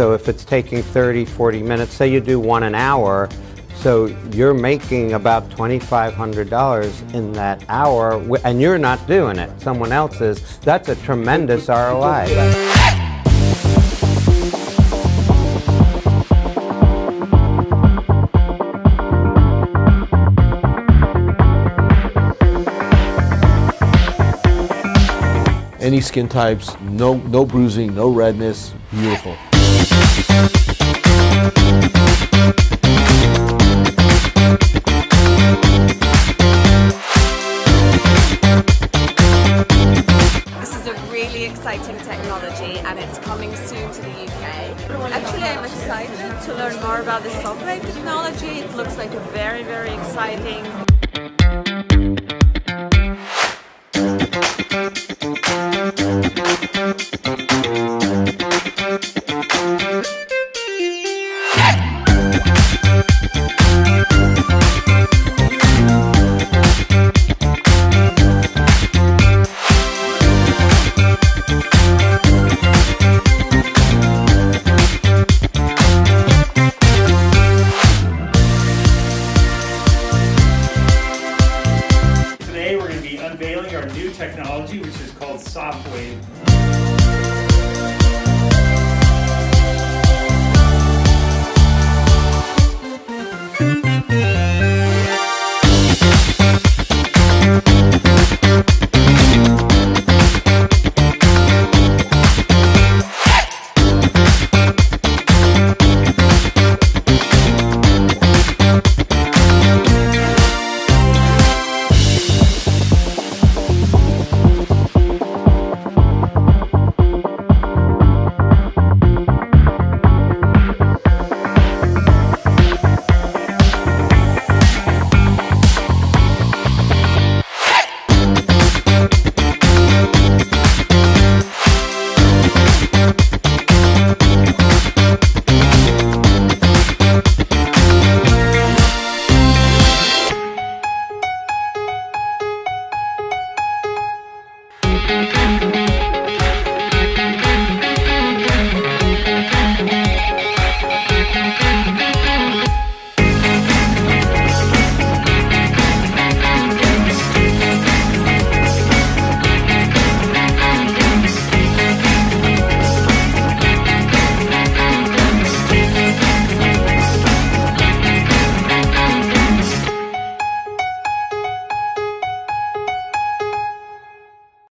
So if it's taking 30, 40 minutes, say you do one an hour, so you're making about $2,500 in that hour, and you're not doing it. Someone else is. That's a tremendous ROI. Any skin types, no, no bruising, no redness, beautiful. This is a really exciting technology and it's coming soon to the UK. Actually, I'm excited to learn more about this Sofwave technology. It looks like a very, very exciting our new technology, which is called Sofwave.